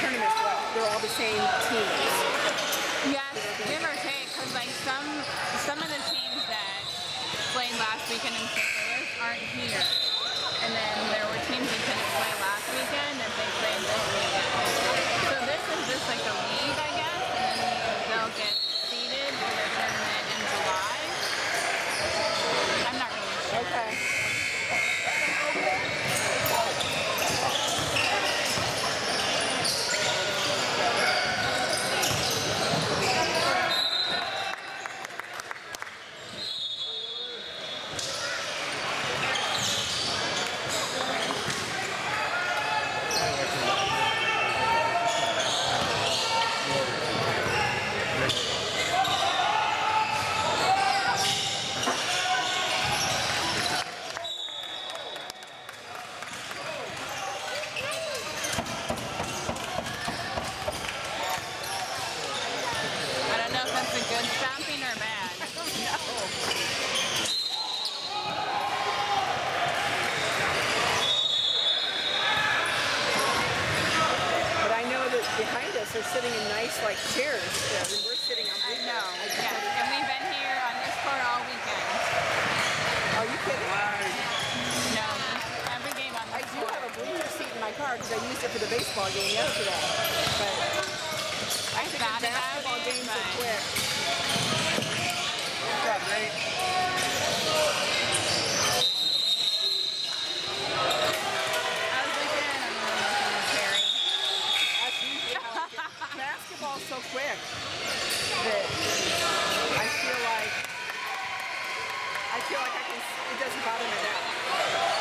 tournaments, they're all the same teams. Yes, give or take, because like some some of the teams that played last weekend in St. Louis aren't here, and then there were teams that couldn't play last weekend that they played this weekend. So this is just like a league, I guess, and then they'll get seeded for their tournament in July. I'm not really sure. Okay. I don't know if that's a good stomping or bad. But I know that behind us are sitting in nice like chairs. Yeah, and we're sitting on I blue know. I Yeah, and we've been here on this court all weekend. Are you kidding? No, every game on I do court. have a bleacher seat in my car because I used it for the baseball game yesterday. But I think the basketball games are quick. I was looking at him and looking at Terry. That's usually how I get. Basketball's so quick that I feel like I feel like I can. It doesn't bother me that.